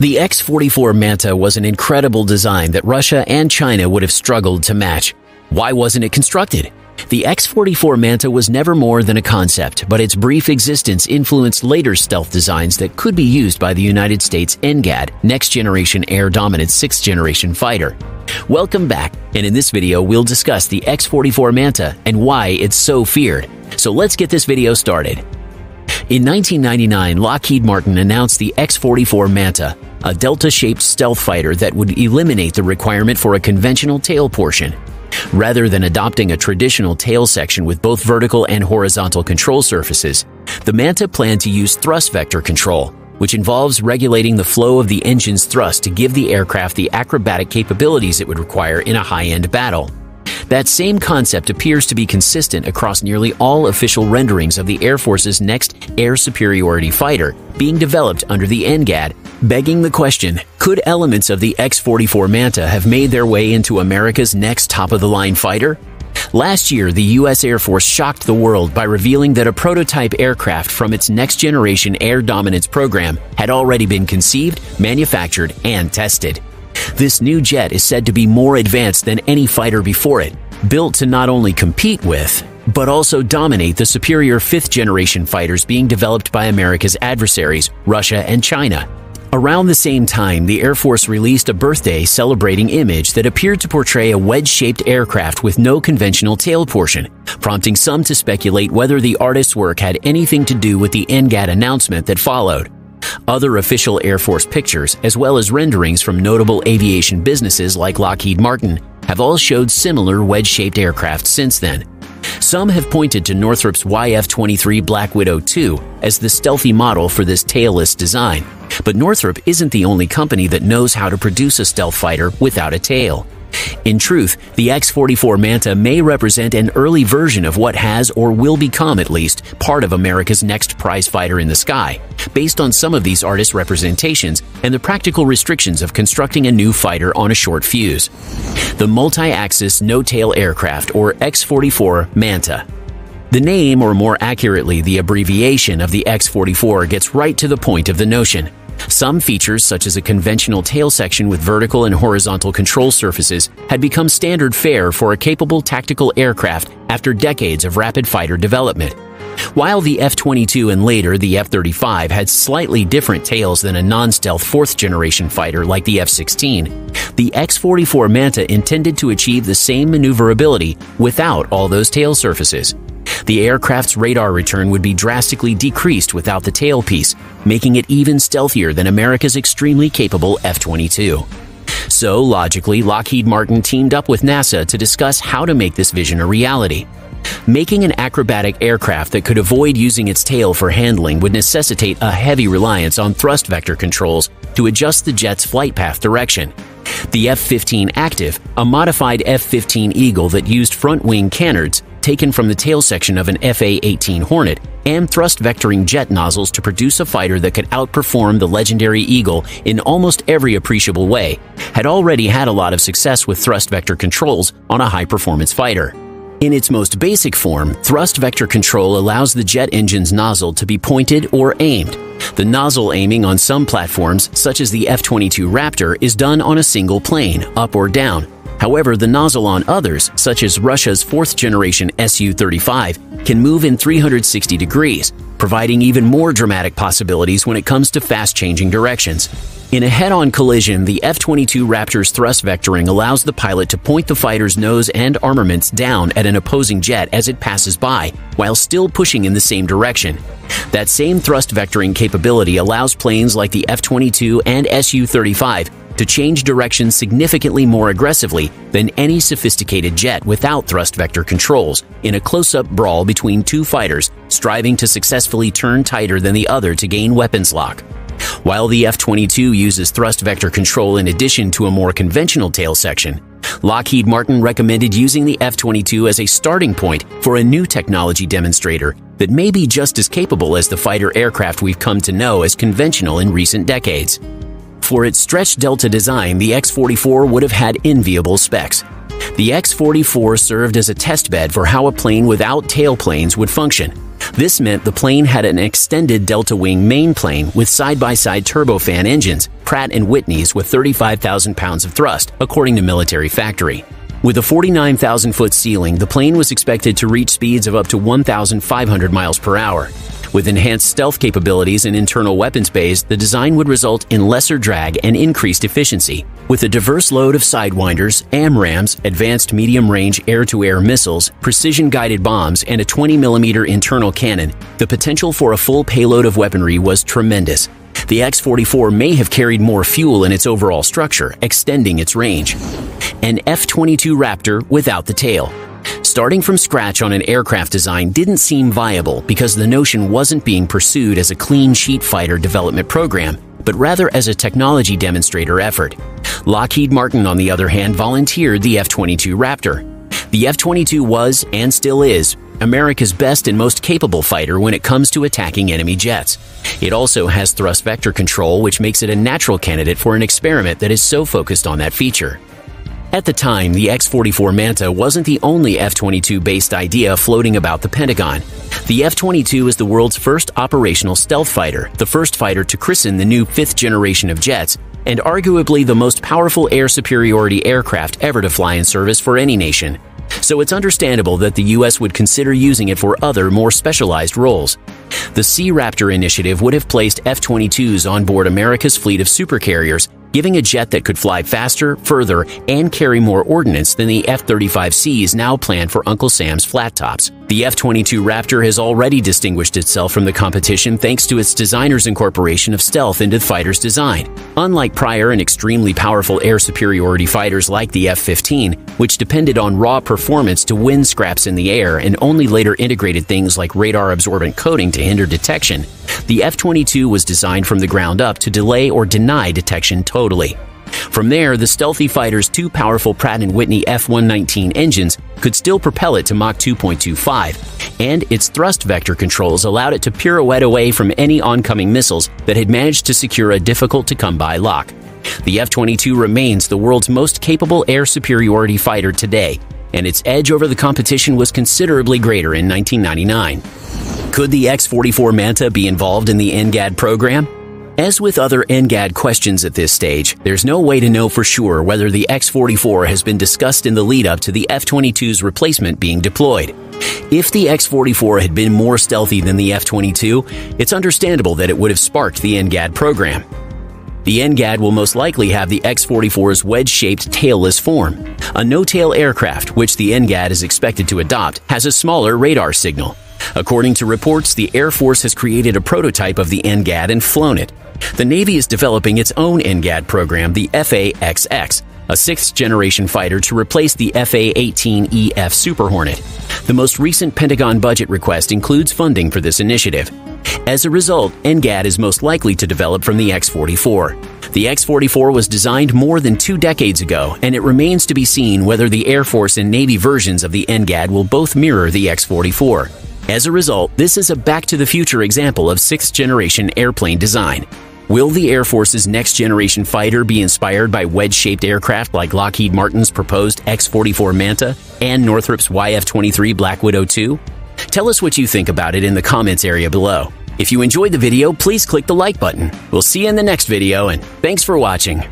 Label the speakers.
Speaker 1: The X-44 Manta was an incredible design that Russia and China would have struggled to match. Why wasn't it constructed? The X-44 Manta was never more than a concept, but its brief existence influenced later stealth designs that could be used by the United States NGAD, Next Generation Air Dominance 6th Generation Fighter. Welcome back, and in this video we'll discuss the X-44 Manta and why it's so feared. So let's get this video started. In 1999, Lockheed Martin announced the X-44 Manta, a delta-shaped stealth fighter that would eliminate the requirement for a conventional tail portion. Rather than adopting a traditional tail section with both vertical and horizontal control surfaces, the Manta planned to use thrust vector control, which involves regulating the flow of the engine's thrust to give the aircraft the acrobatic capabilities it would require in a high-end battle. That same concept appears to be consistent across nearly all official renderings of the Air Force's next air superiority fighter being developed under the NGAD, begging the question, could elements of the X-44 Manta have made their way into America's next top-of-the-line fighter? Last year, the U.S. Air Force shocked the world by revealing that a prototype aircraft from its next generation air dominance program had already been conceived, manufactured, and tested. This new jet is said to be more advanced than any fighter before it, built to not only compete with, but also dominate the superior fifth generation fighters being developed by America's adversaries, Russia and China. Around the same time, the Air Force released a birthday celebrating image that appeared to portray a wedge-shaped aircraft with no conventional tail portion, prompting some to speculate whether the artist's work had anything to do with the NGAD announcement that followed. Other official Air Force pictures, as well as renderings from notable aviation businesses like Lockheed Martin, have all showed similar wedge-shaped aircraft since then. Some have pointed to Northrop's YF-23 Black Widow II as the stealthy model for this tailless design, but Northrop isn't the only company that knows how to produce a stealth fighter without a tail. In truth, the X-44 Manta may represent an early version of what has or will become at least part of America's next prize fighter in the sky, based on some of these artists' representations and the practical restrictions of constructing a new fighter on a short fuse. The Multi-Axis No-Tail Aircraft, or X-44 Manta. The name, or more accurately, the abbreviation of the X-44 gets right to the point of the notion. Some features, such as a conventional tail section with vertical and horizontal control surfaces, had become standard fare for a capable tactical aircraft after decades of rapid fighter development. While the F-22 and later the F-35 had slightly different tails than a non-stealth fourth-generation fighter like the F-16, the X-44 Manta intended to achieve the same maneuverability without all those tail surfaces. The aircraft's radar return would be drastically decreased without the tailpiece, making it even stealthier than America's extremely capable F-22. So, logically, Lockheed Martin teamed up with NASA to discuss how to make this vision a reality. Making an acrobatic aircraft that could avoid using its tail for handling would necessitate a heavy reliance on thrust vector controls to adjust the jet's flight path direction. The F-15 Active, a modified F-15 Eagle that used front wing canards, taken from the tail section of an FA-18 Hornet, and thrust vectoring jet nozzles to produce a fighter that could outperform the legendary Eagle in almost every appreciable way, had already had a lot of success with thrust vector controls on a high-performance fighter. In its most basic form, thrust vector control allows the jet engine's nozzle to be pointed or aimed. The nozzle aiming on some platforms, such as the F-22 Raptor, is done on a single plane, up or down. However, the nozzle on others, such as Russia's fourth generation Su-35, can move in 360 degrees, providing even more dramatic possibilities when it comes to fast-changing directions. In a head-on collision, the F-22 Raptor's thrust vectoring allows the pilot to point the fighter's nose and armaments down at an opposing jet as it passes by, while still pushing in the same direction. That same thrust vectoring capability allows planes like the F-22 and Su-35 to change direction significantly more aggressively than any sophisticated jet without thrust vector controls in a close-up brawl between two fighters striving to successfully turn tighter than the other to gain weapons lock. While the F-22 uses thrust vector control in addition to a more conventional tail section, Lockheed Martin recommended using the F-22 as a starting point for a new technology demonstrator that may be just as capable as the fighter aircraft we've come to know as conventional in recent decades. For its stretch delta design, the X-44 would have had enviable specs. The X-44 served as a testbed for how a plane without tailplanes would function, This meant the plane had an extended delta wing main plane with side-by-side turbofan engines, Pratt & Whitney's with 35,000 pounds of thrust, according to Military Factory. With a 49,000 foot ceiling, the plane was expected to reach speeds of up to 1,500 miles per hour. With enhanced stealth capabilities and internal weapons bays, the design would result in lesser drag and increased efficiency. With a diverse load of Sidewinders, AMRAAMs, advanced medium-range air-to-air missiles, precision-guided bombs, and a 20mm internal cannon, the potential for a full payload of weaponry was tremendous. The X-44 may have carried more fuel in its overall structure, extending its range. An F-22 Raptor without the tail. Starting from scratch on an aircraft design didn't seem viable because the notion wasn't being pursued as a clean sheet fighter development program, but rather as a technology demonstrator effort. Lockheed Martin, on the other hand, volunteered the F-22 Raptor. The F-22 was, and still is, America's best and most capable fighter when it comes to attacking enemy jets. It also has thrust vector control, which makes it a natural candidate for an experiment that is so focused on that feature. At the time, the X-44 Manta wasn't the only F-22 based idea floating about the Pentagon. The F-22 is the world's first operational stealth fighter, the first fighter to christen the new fifth generation of jets, and arguably the most powerful air superiority aircraft ever to fly in service for any nation. So it's understandable that the US would consider using it for other, more specialized roles. The Sea Raptor initiative would have placed F-22s on board America's fleet of supercarriers giving a jet that could fly faster, further, and carry more ordnance than the F-35Cs now planned for Uncle Sam's flat tops. The F-22 Raptor has already distinguished itself from the competition thanks to its designer's incorporation of stealth into the fighter's design. Unlike prior and extremely powerful air superiority fighters like the F-15, which depended on raw performance to win scraps in the air and only later integrated things like radar-absorbent coating to hinder detection, the F-22 was designed from the ground up to delay or deny detection totally. From there, the stealthy fighter's two powerful Pratt & Whitney F-119 engines could still propel it to Mach 2.25, and its thrust vector controls allowed it to pirouette away from any oncoming missiles that had managed to secure a difficult-to-come-by lock. The F-22 remains the world's most capable air superiority fighter today, and its edge over the competition was considerably greater in 1999. Could the X-44 Manta be involved in the NGAD program? As with other NGAD questions at this stage, there's no way to know for sure whether the X-44 has been discussed in the lead up to the F-22's replacement being deployed. If the X-44 had been more stealthy than the F-22, it's understandable that it would have sparked the NGAD program. The NGAD will most likely have the X-44's wedge-shaped tailless form. A no-tail aircraft, which the NGAD is expected to adopt, has a smaller radar signal. According to reports, the Air Force has created a prototype of the NGAD and flown it. The Navy is developing its own NGAD program, the FA-XX, a sixth generation fighter to replace the FA-18EF Super Hornet. The most recent Pentagon budget request includes funding for this initiative. As a result, NGAD is most likely to develop from the X-44. The X-44 was designed more than two decades ago, and it remains to be seen whether the Air Force and Navy versions of the NGAD will both mirror the X-44. As a result, this is a back to the future example of sixth generation airplane design. Will the Air Force's next generation fighter be inspired by wedge shaped aircraft like Lockheed Martin's proposed X 44 Manta and Northrop's YF 23 Black Widow 2? Tell us what you think about it in the comments area below. If you enjoyed the video, please click the like button. We'll see you in the next video, and thanks for watching.